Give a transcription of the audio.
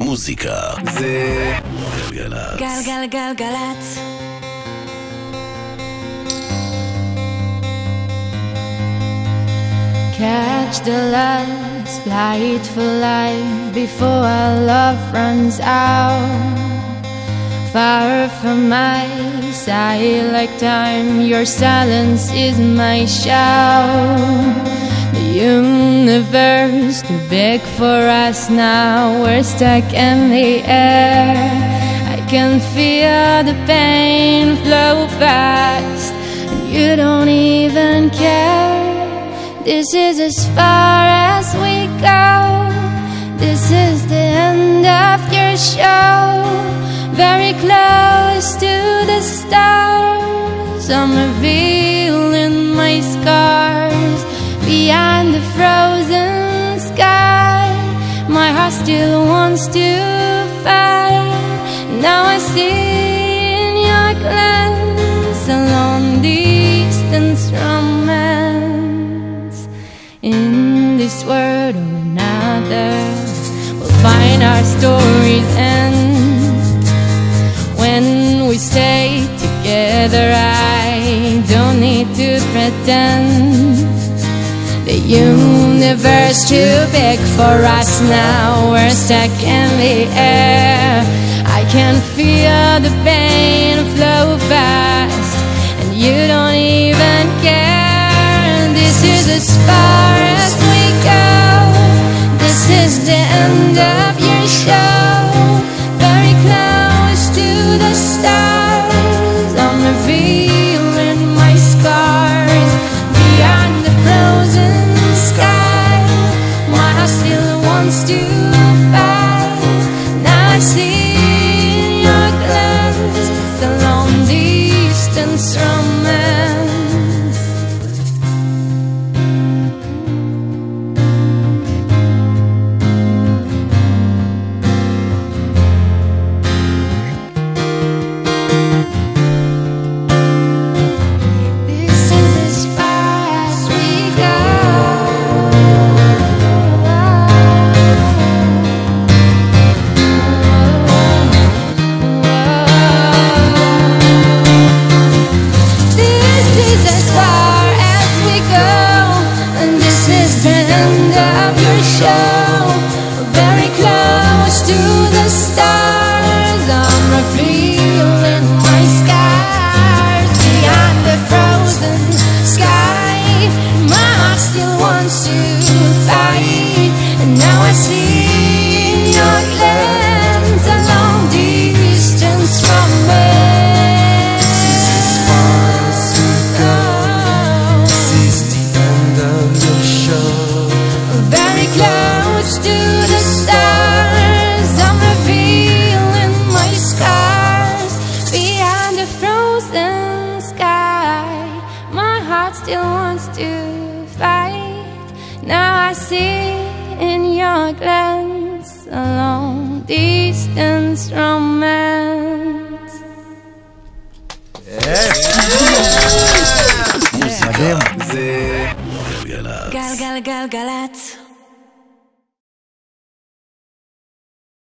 מוזיקה זה גלגלצ. גלגלגלגלצ. Catch the last flight for life before our love runs out. Far from my side, like time, your silence is my shout. Universe too big for us now. We're stuck in the air. I can feel the pain flow fast, and you don't even care. This is as far as we go. This is the end of your show. Very close to the stars. Beyond the frozen sky. My heart still wants to fight. Now I see in your glance a long distance romance. In this world or another, we'll find our stories end. When we stay together, I don't need to pretend. The universe too big for us now. We're stuck in the air. I can feel the pain flow fast, and you don't even care. This is as far as we go. This is the end of your show. Very close to the distance of your show. Very close to the stars, I'm revealing my scars beyond the frozen sky. My heart still wants to fight, and now I see still wants to fight. Now I see in your glance a long distance romance. מוזיקה זה גלגלצ. גלגלגלגלצ.